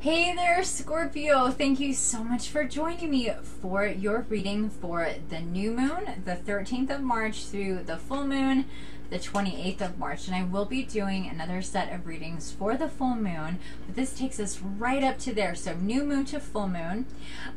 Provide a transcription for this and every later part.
Hey there, Scorpio. Thank you so much for joining me for your reading for the new moon, the 13th of March through the full moon, the 28th of March. And I will be doing another set of readings for the full moon, but this takes us right up to there. So new moon to full moon.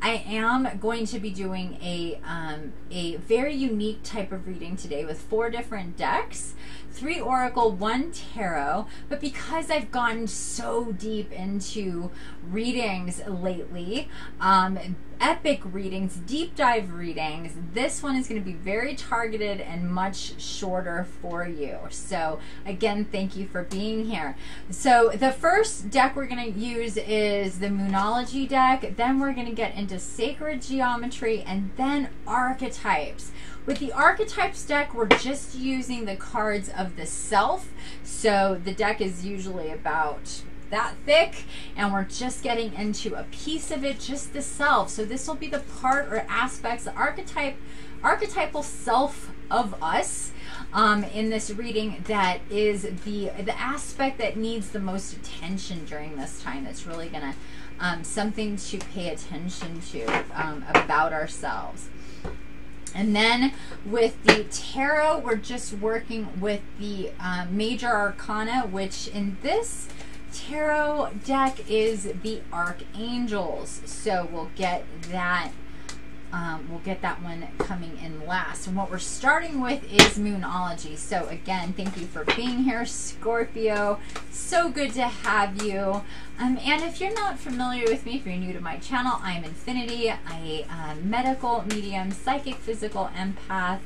I am going to be doing a um, a very unique type of reading today with four different decks three oracle, one tarot. But because I've gotten so deep into readings lately, um, epic readings, deep dive readings, this one is going to be very targeted and much shorter for you. So, again, thank you for being here. So, the first deck we're going to use is the Moonology deck. Then we're going to get into sacred geometry and then archetypes. With the archetypes deck, we're just using the cards of the self. So the deck is usually about that thick and we're just getting into a piece of it, just the self. So this will be the part or aspects, the archetype, archetypal self of us um, in this reading that is the the aspect that needs the most attention during this time. That's really gonna um, something to pay attention to um, about ourselves. And then with the tarot, we're just working with the um, major arcana, which in this tarot deck is the archangels. So we'll get that um, we'll get that one coming in last. And what we're starting with is Moonology. So again, thank you for being here, Scorpio. So good to have you. Um, and if you're not familiar with me, if you're new to my channel, I'm Infiniti. I uh, medical medium, psychic, physical, empath.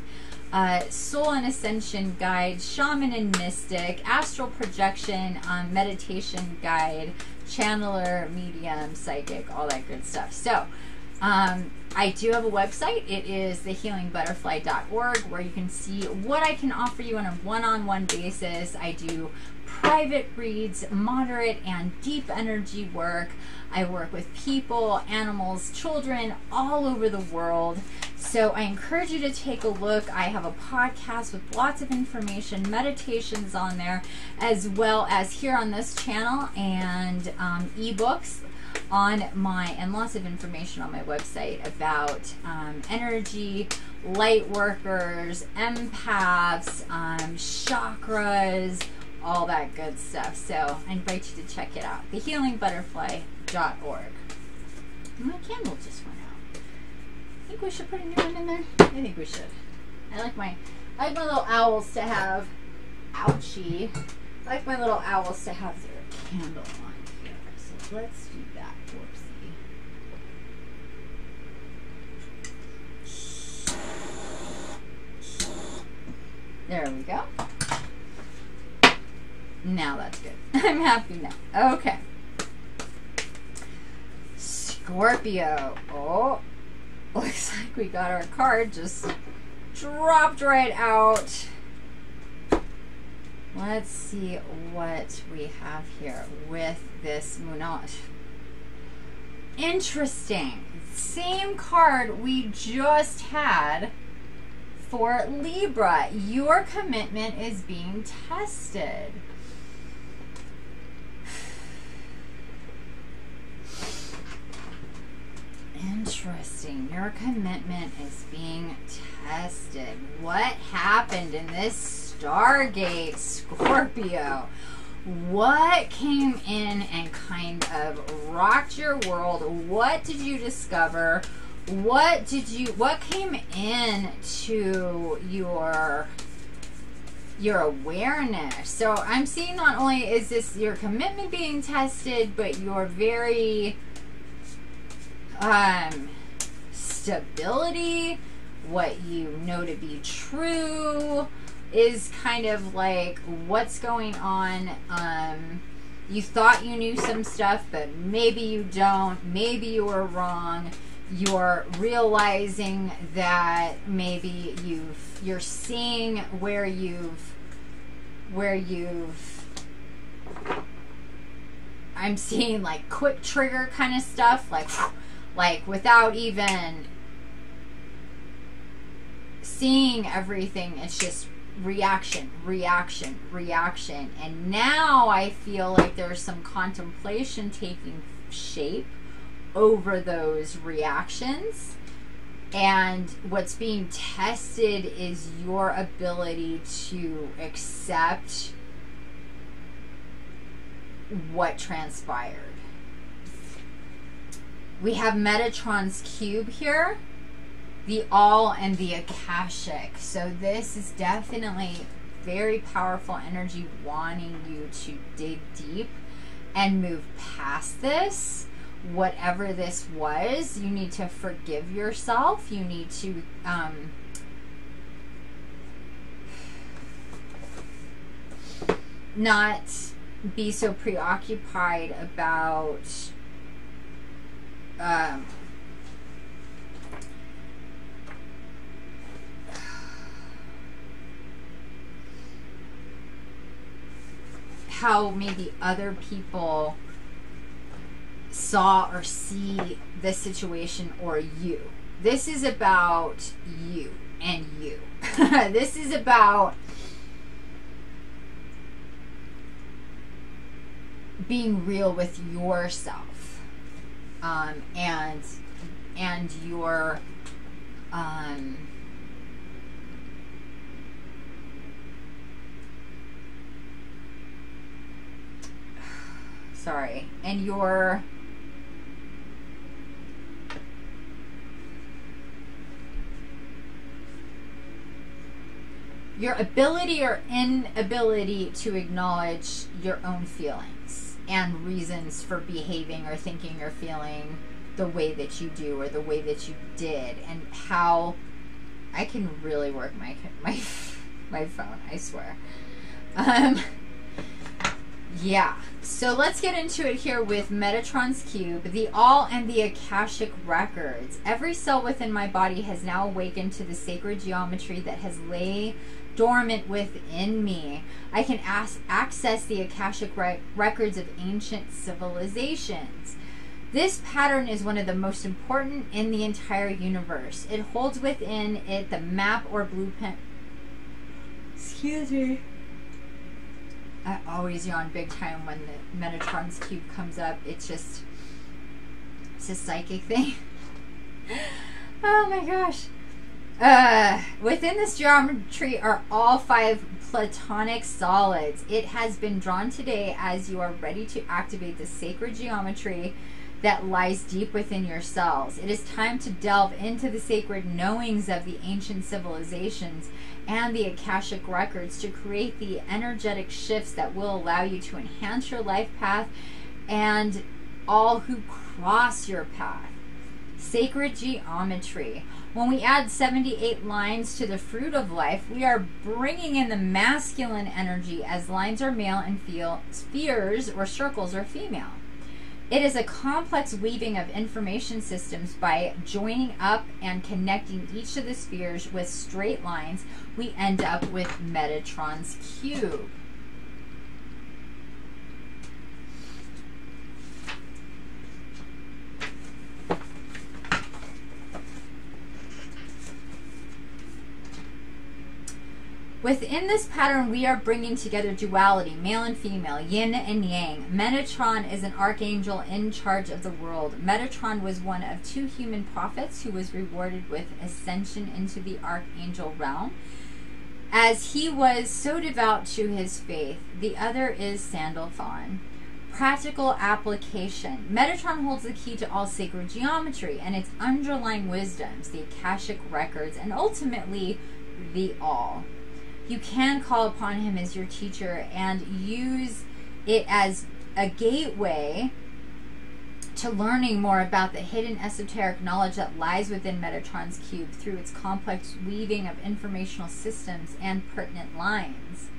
Uh, soul and ascension guide, shaman and mystic, astral projection, um, meditation guide, channeler, medium, psychic, all that good stuff. So, um, I do have a website. It is thehealingbutterfly.org where you can see what I can offer you on a one on one basis. I do private reads, moderate and deep energy work. I work with people, animals, children all over the world. So I encourage you to take a look. I have a podcast with lots of information, meditations on there, as well as here on this channel and um, ebooks on my and lots of information on my website about um, energy, light workers, empaths, um, chakras, all that good stuff. So I invite you to check it out. TheHealingButterfly.org. My candle just went out. I think we should put a new one in there. I think we should. I like my I like my little owls to have ouchie. I like my little owls to have their candle on let's do that whoopsie. There we go. Now that's good. I'm happy now. Okay. Scorpio. Oh, looks like we got our card just dropped right out. Let's see what we have here with this Munot. Interesting. Same card we just had for Libra, your commitment is being tested. Interesting. Your commitment is being tested. What happened in this Stargate, Scorpio? What came in and kind of rocked your world? What did you discover? what did you what came in to your your awareness so i'm seeing not only is this your commitment being tested but your very um stability what you know to be true is kind of like what's going on? Um you thought you knew some stuff but maybe you don't. Maybe you were wrong. You're realizing that maybe you've you're seeing where you've where you've I'm seeing like quick trigger kind of stuff like like without even seeing everything. It's just reaction, reaction, reaction. And now I feel like there's some contemplation taking shape over those reactions. And what's being tested is your ability to accept what transpired. We have Metatron's cube here the all and the akashic. So this is definitely very powerful energy wanting you to dig deep and move past this. Whatever this was you need to forgive yourself. You need to um, not be so preoccupied about um, how maybe other people saw or see the situation or you. This is about you and you. this is about being real with yourself um, and and your um, sorry, and your your ability or inability to acknowledge your own feelings and reasons for behaving or thinking or feeling the way that you do or the way that you did and how I can really work my my my phone, I swear. Um yeah. So let's get into it here with Metatron's Cube, the All and the Akashic Records. Every cell within my body has now awakened to the sacred geometry that has lay dormant within me. I can as- access the Akashic re- records of ancient civilizations. This pattern is one of the most important in the entire universe. It holds within it the map or blueprint. Excuse me I always yawn big time when the Metatron's cube comes up. It's just it's a psychic thing. oh my gosh. Uh, within this geometry are all five platonic solids. It has been drawn today as you are ready to activate the sacred geometry that lies deep within your cells. It is time to delve into the sacred knowings of the ancient civilizations and the Akashic records to create the energetic shifts that will allow you to enhance your life path and all who cross your path. Sacred geometry. When we add 78 lines to the fruit of life, we are bringing in the masculine energy as lines are male and feel spheres or circles are female. It is a complex weaving of information systems by joining up and connecting each of the spheres with straight lines. We end up with Metatron's cube. Within this pattern, we are bringing together duality, male and female, yin and yang. Metatron is an archangel in charge of the world. Metatron was one of two human prophets who was rewarded with ascension into the archangel realm. As he was so devout to his faith, the other is Sandalphon. Practical application. Metatron holds the key to all sacred geometry and its underlying wisdoms, the Akashic records, and ultimately the all you can call upon him as your teacher and use it as a gateway to learning more about the hidden esoteric knowledge that lies within Metatron's cube through its complex weaving of informational systems and pertinent lines.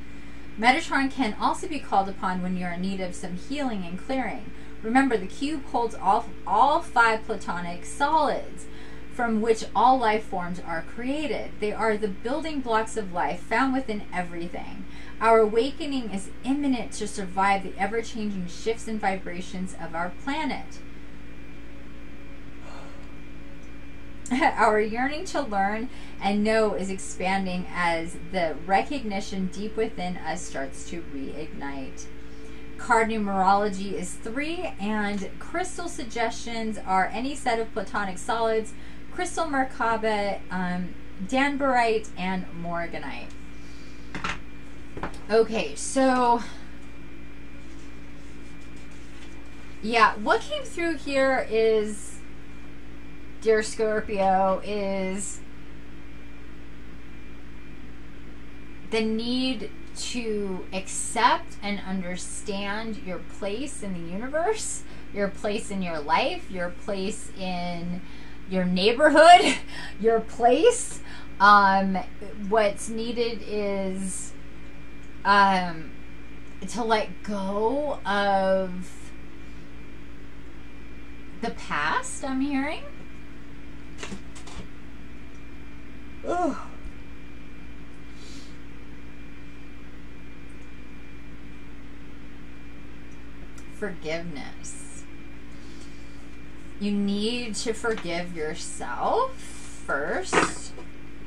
Metatron can also be called upon when you're in need of some healing and clearing. Remember, the cube holds all, all five platonic solids from which all life forms are created. They are the building blocks of life found within everything. Our awakening is imminent to survive the ever changing shifts and vibrations of our planet. Our yearning to learn and know is expanding as the recognition deep within us starts to reignite. Card numerology is three, and crystal suggestions are any set of platonic solids, crystal Merkaba, um, danburite, and morganite. Okay, so yeah, what came through here is, dear Scorpio, is the need to accept and understand your place in the universe, your place in your life, your place in your neighborhood, your place. Um, what's needed is um, to let go of the past, I'm hearing. Ugh. Forgiveness. You need to forgive yourself first.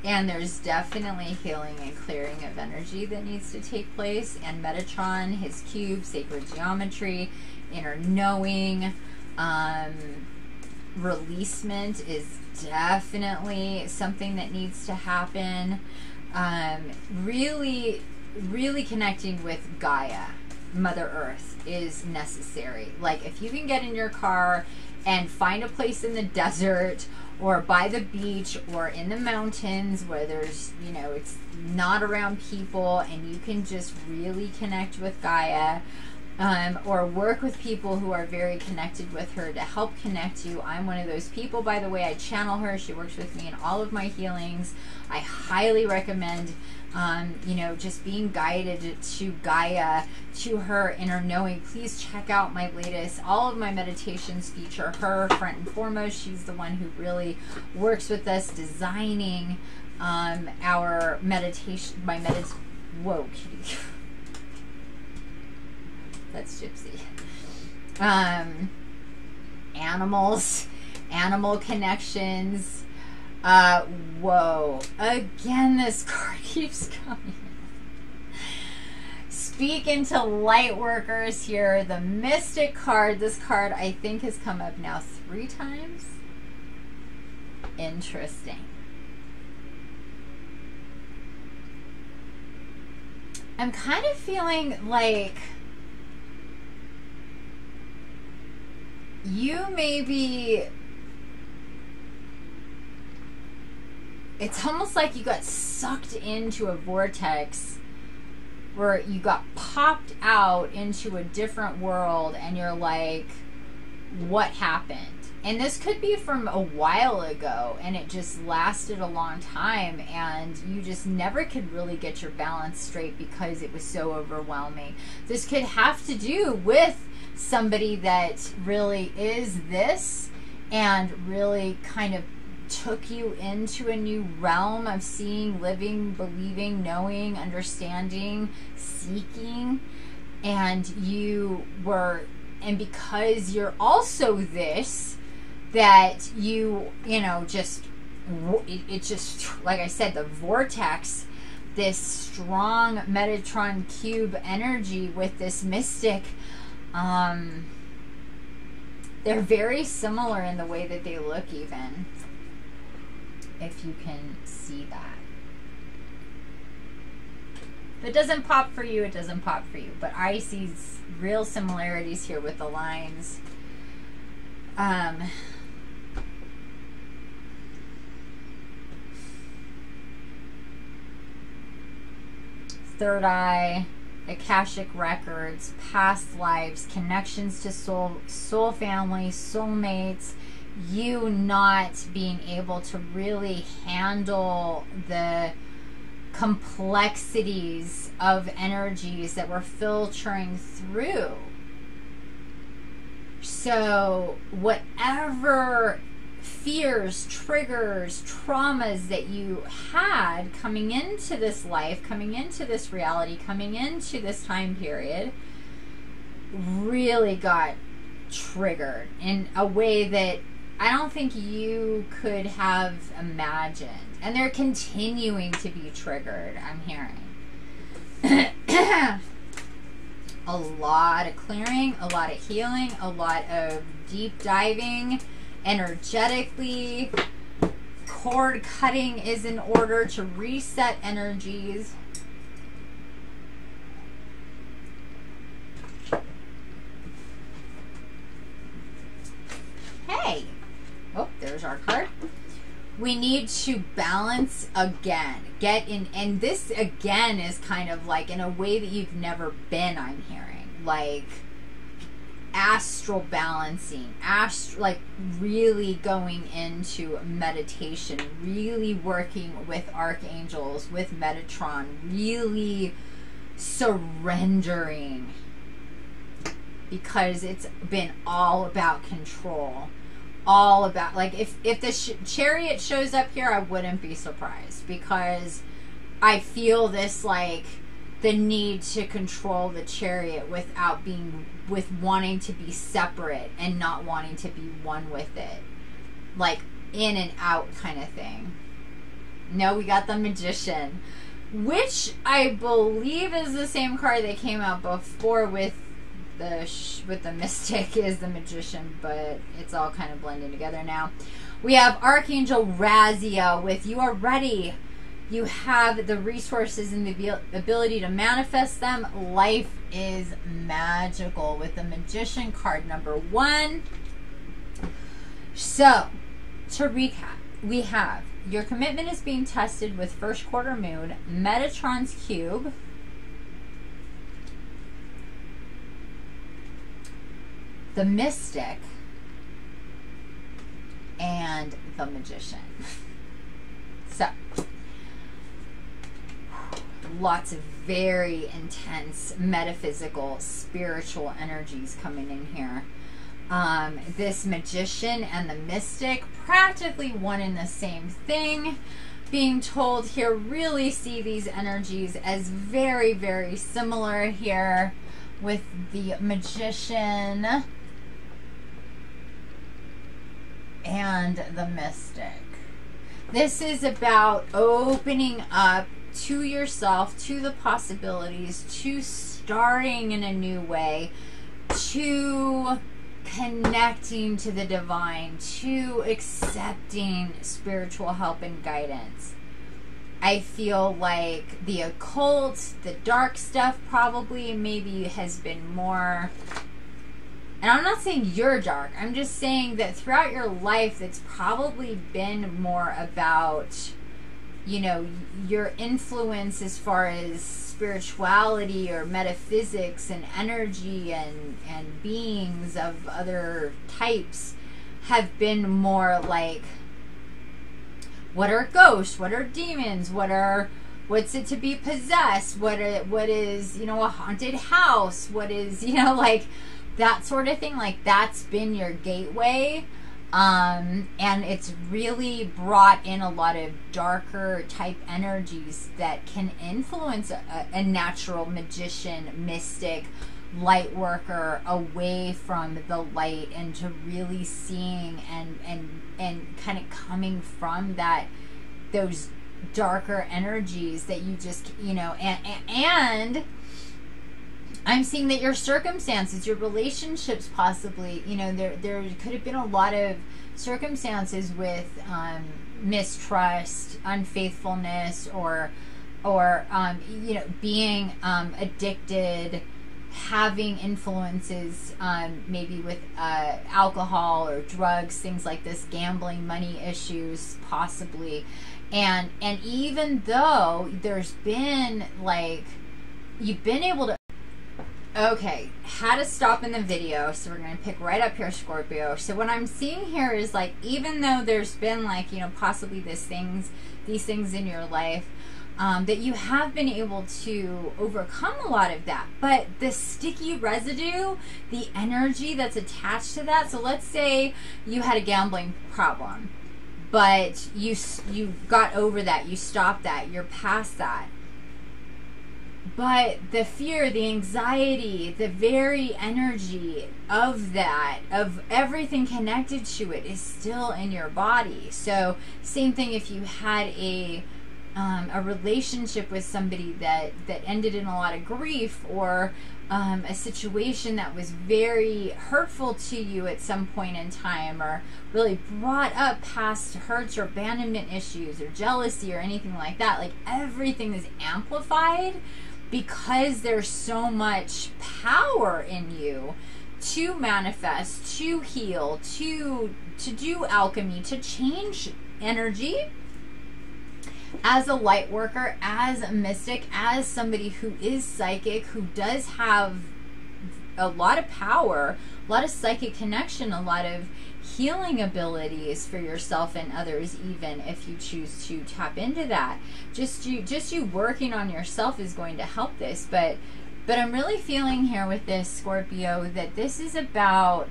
And there's definitely healing and clearing of energy that needs to take place. And Metatron, his cube, sacred geometry, inner knowing, um, releasement is definitely something that needs to happen. Um, really, really connecting with Gaia, Mother Earth, is necessary. Like, if you can get in your car and find a place in the desert or by the beach or in the mountains where there's, you know, it's not around people and you can just really connect with Gaia um, or work with people who are very connected with her to help connect you. I'm one of those people, by the way. I channel her. She works with me in all of my healings. I highly recommend, um, you know, just being guided to Gaia, to her inner knowing. Please check out my latest. All of my meditations feature her front and foremost. She's the one who really works with us, designing um, our meditation, my medit. Whoa, kitty. That's Gypsy. Um, animals, animal connections. Uh, whoa. Again, this card keeps coming. Speak into light workers here. The Mystic card. This card, I think, has come up now three times. Interesting. I'm kind of feeling like you maybe it's almost like you got sucked into a vortex where you got popped out into a different world and you're like what happened? And this could be from a while ago and it just lasted a long time and you just never could really get your balance straight because it was so overwhelming. This could have to do with somebody that really is this and really kind of took you into a new realm of seeing, living, believing, knowing, understanding, seeking, and you were, and because you're also this, that you, you know, just, it, it just, like I said, the vortex, this strong Metatron cube energy with this mystic um, they're very similar in the way that they look, even if you can see that. If it doesn't pop for you, it doesn't pop for you. But I see real similarities here with the lines. Um, third eye. Akashic records, past lives, connections to soul, soul family, soulmates, you not being able to really handle the complexities of energies that we're filtering through. So, whatever fears, triggers, traumas that you had coming into this life, coming into this reality, coming into this time period, really got triggered in a way that I don't think you could have imagined. And they're continuing to be triggered, I'm hearing. a lot of clearing, a lot of healing, a lot of deep diving energetically. Cord cutting is in order to reset energies. Hey, oh, there's our card. We need to balance again. Get in, and this again is kind of like in a way that you've never been, I'm hearing. Like, astral balancing, ast- like really going into meditation, really working with archangels, with Metatron, really surrendering because it's been all about control all about like if if the sh- chariot shows up here i wouldn't be surprised because i feel this like the need to control the chariot without being with wanting to be separate and not wanting to be one with it. Like in and out kind of thing. No we got the magician which i believe is the same card that came out before with the with the mystic is the magician, but it's all kind of blending together now. We have Archangel Raziel with "You are ready." You have the resources and the ability to manifest them. Life is magical with the magician card number one. So, to recap, we have your commitment is being tested with first quarter moon, Metatron's cube, the mystic and the magician. so, lots of very intense metaphysical, spiritual energies coming in here. Um, this magician and the mystic, practically one and the same thing. Being told here, really see these energies as very, very similar here with the magician and the mystic. This is about opening up to yourself, to the possibilities, to starting in a new way, to connecting to the divine, to accepting spiritual help and guidance. I feel like the occult, the dark stuff probably maybe has been more and I'm not saying you're dark. I'm just saying that throughout your life, it's probably been more about, you know, your influence as far as spirituality or metaphysics and energy and, and beings of other types have been more like what are ghosts? What are demons? What are what's it to be possessed? What are, what is, you know, a haunted house? What is, you know, like that sort of thing like that's been your gateway. Um, and it's really brought in a lot of darker type energies that can influence a, a natural magician mystic light worker away from the light and to really seeing and and and kind of coming from that those darker energies that you just you know and and I'm seeing that your circumstances, your relationships, possibly, you know, there there could have been a lot of circumstances with um, mistrust, unfaithfulness, or or um, you know, being um, addicted, having influences, um, maybe with uh, alcohol or drugs, things like this, gambling, money issues, possibly, and and even though there's been like you've been able to Okay, how to stop in the video. So we're going to pick right up here, Scorpio. So what I'm seeing here is like, even though there's been like, you know, possibly these things, these things in your life, um, that you have been able to overcome a lot of that. But the sticky residue, the energy that's attached to that. So let's say you had a gambling problem, but you you got over that, you stopped that, you're past that but the fear, the anxiety, the very energy of that, of everything connected to it, is still in your body. So, same thing if you had a um, a relationship with somebody that that ended in a lot of grief or um, a situation that was very hurtful to you at some point in time or really brought up past hurts or abandonment issues or jealousy or anything like that like everything is amplified because there's so much power in you to manifest to heal to to do alchemy to change energy. As a light worker, as a mystic, as somebody who is psychic, who does have a lot of power, a lot of psychic connection, a lot of healing abilities for yourself and others even if you choose to tap into that. Just you just you working on yourself is going to help this but but i'm really feeling here with this scorpio that this is about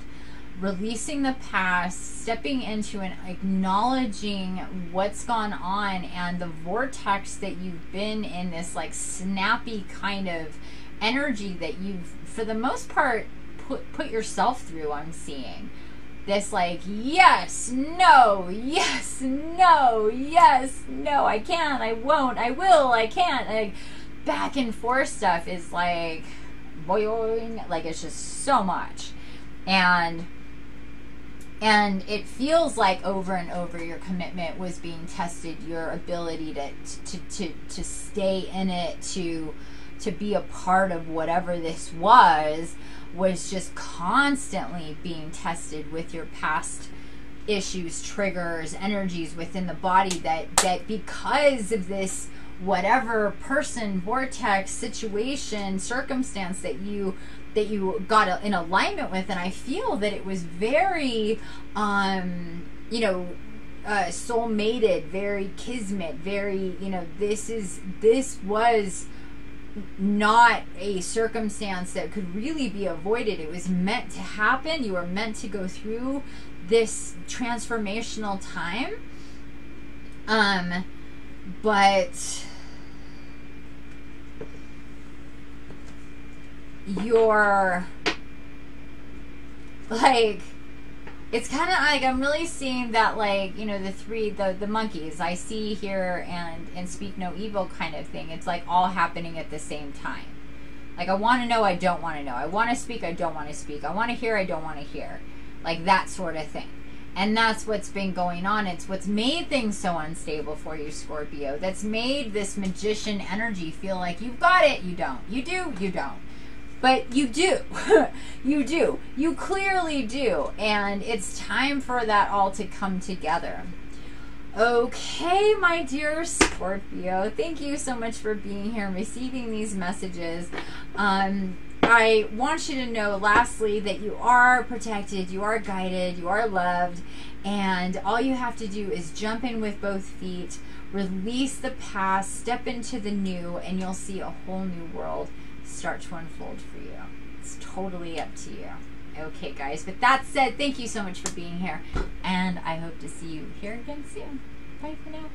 releasing the past, stepping into and acknowledging what's gone on and the vortex that you've been in this like snappy kind of energy that you've for the most part put put yourself through I'm seeing. This like yes no yes no yes no I can't I won't I will I can't. Like back and forth stuff is like boing like it's just so much. And and it feels like over and over your commitment was being tested your ability to to to, to stay in it to to be a part of whatever this was was just constantly being tested with your past issues triggers energies within the body that that because of this whatever person vortex situation circumstance that you that you got in alignment with and i feel that it was very um you know uh, soul mated very kismet very you know this is this was not a circumstance that could really be avoided. It was meant to happen. You were meant to go through this transformational time. Um but your like it's kind of like I'm really seeing that like you know the three the the monkeys I see here and and speak no evil kind of thing. It's like all happening at the same time. Like I want to know, I don't want to know. I want to speak, I don't want to speak. I want to hear, I don't want to hear. Like that sort of thing. And that's what's been going on. It's what's made things so unstable for you, Scorpio. That's made this magician energy feel like you've got it, you don't. You do, you don't. But you do. you do. You clearly do. And it's time for that all to come together. Okay, my dear Scorpio, thank you so much for being here and receiving these messages. Um, I want you to know, lastly, that you are protected, you are guided, you are loved, and all you have to do is jump in with both feet, release the past, step into the new, and you'll see a whole new world start to unfold for you. It's totally up to you. Okay, guys. With that said, thank you so much for being here, and I hope to see you here again soon. Bye for now.